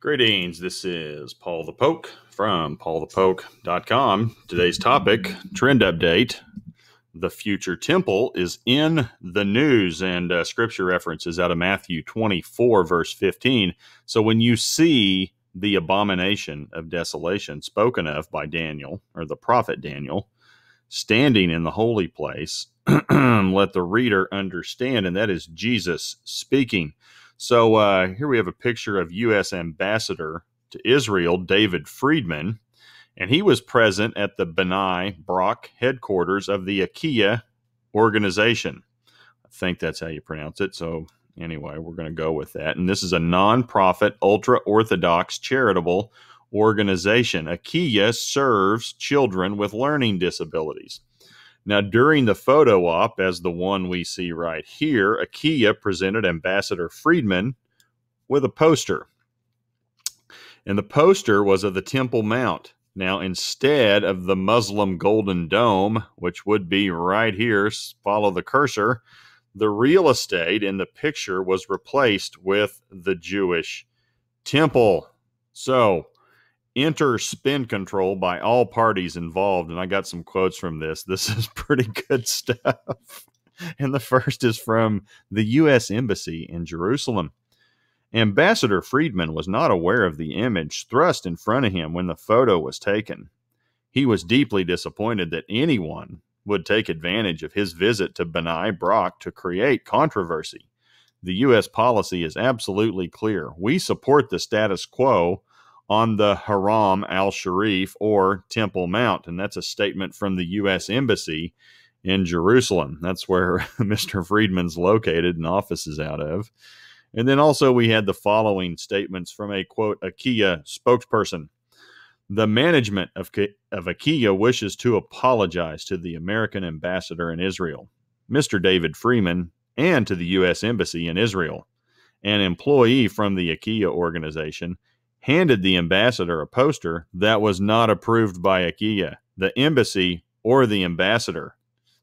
Greetings. This is Paul the Poke from paulthepoke.com. Today's topic trend update. The future temple is in the news, and uh, scripture references out of Matthew 24, verse 15. So when you see the abomination of desolation spoken of by Daniel, or the prophet Daniel, standing in the holy place, let the reader understand, and that is Jesus speaking. So uh, here we have a picture of U.S. Ambassador to Israel, David Friedman, and he was present at the Bnei Brak headquarters of the Achiya organization. I think that's how you pronounce it. So anyway, we're going to go with that. And this is a nonprofit, ultra orthodox charitable organization. Achiya serves children with learning disabilities. Now, during the photo op, as the one we see right here, Achiya presented Ambassador Friedman with a poster. And the poster was of the Temple Mount. Now, instead of the Muslim Golden Dome, which would be right here, follow the cursor, the real estate in the picture was replaced with the Jewish temple. So, enter spin control by all parties involved. And I got some quotes from this. This is pretty good stuff. And the first is from the U.S. Embassy in Jerusalem. Ambassador Friedman was not aware of the image thrust in front of him when the photo was taken. He was deeply disappointed that anyone would take advantage of his visit to Bnei Brak to create controversy. The U.S. policy is absolutely clear. We support the status quo on the Haram al Sharif or Temple Mount. And that's a statement from the U.S. Embassy in Jerusalem. That's where Mr. Friedman's located and offices out of. And then also we had the following statements from a quote Achiya spokesperson. The management of, of Achiya wishes to apologize to the American ambassador in Israel, Mr. David Friedman, and to the U.S. Embassy in Israel. An employee from the Achiya organization handed the ambassador a poster that was not approved by Achiya, the embassy, or the ambassador.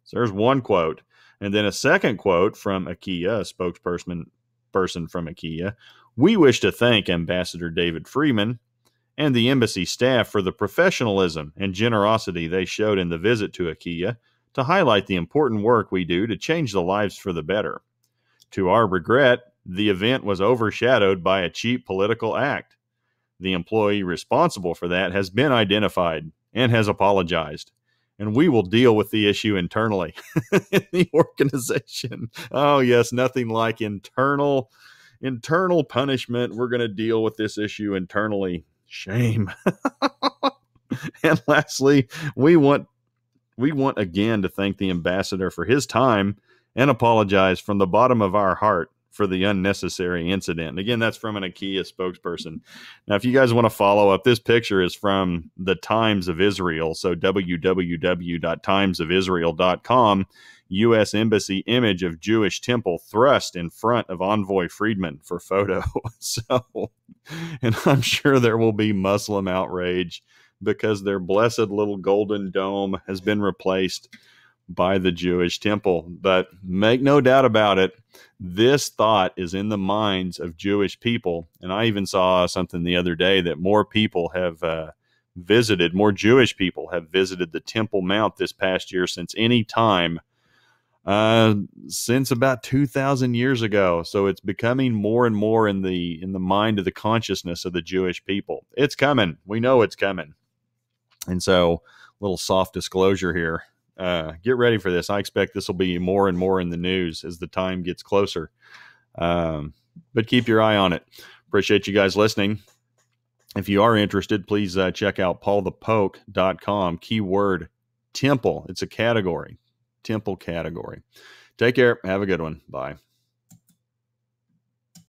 So there's one quote. And then a second quote from Achiya, a spokesperson person from Achiya. We wish to thank Ambassador David Friedman and the embassy staff for the professionalism and generosity they showed in the visit to Achiya to highlight the important work we do to change the lives for the better. To our regret, the event was overshadowed by a cheap political act the employee responsible for that has been identified and has apologized. And we will deal with the issue internally in the organization. Oh, yes, nothing like internal internal punishment. We're going to deal with this issue internally. Shame. and lastly, we want we want again to thank the ambassador for his time and apologize from the bottom of our heart for the unnecessary incident. again, that's from an Achiya spokesperson. Now, if you guys want to follow up, this picture is from the Times of Israel. So www.timesofisrael.com. U.S. Embassy image of Jewish temple thrust in front of Envoy Friedman for photo. so, and I'm sure there will be Muslim outrage because their blessed little golden dome has been replaced by the Jewish temple. But make no doubt about it, this thought is in the minds of Jewish people. And I even saw something the other day that more people have uh, visited, more Jewish people have visited the Temple Mount this past year since any time. Uh, since about 2000 years ago so it's becoming more and more in the in the mind of the consciousness of the jewish people it's coming we know it's coming and so little soft disclosure here uh, get ready for this. I expect this will be more and more in the news as the time gets closer. Um, but keep your eye on it. Appreciate you guys listening. If you are interested, please uh, check out paulthepoke.com. Keyword temple. It's a category, temple category. Take care. Have a good one. Bye.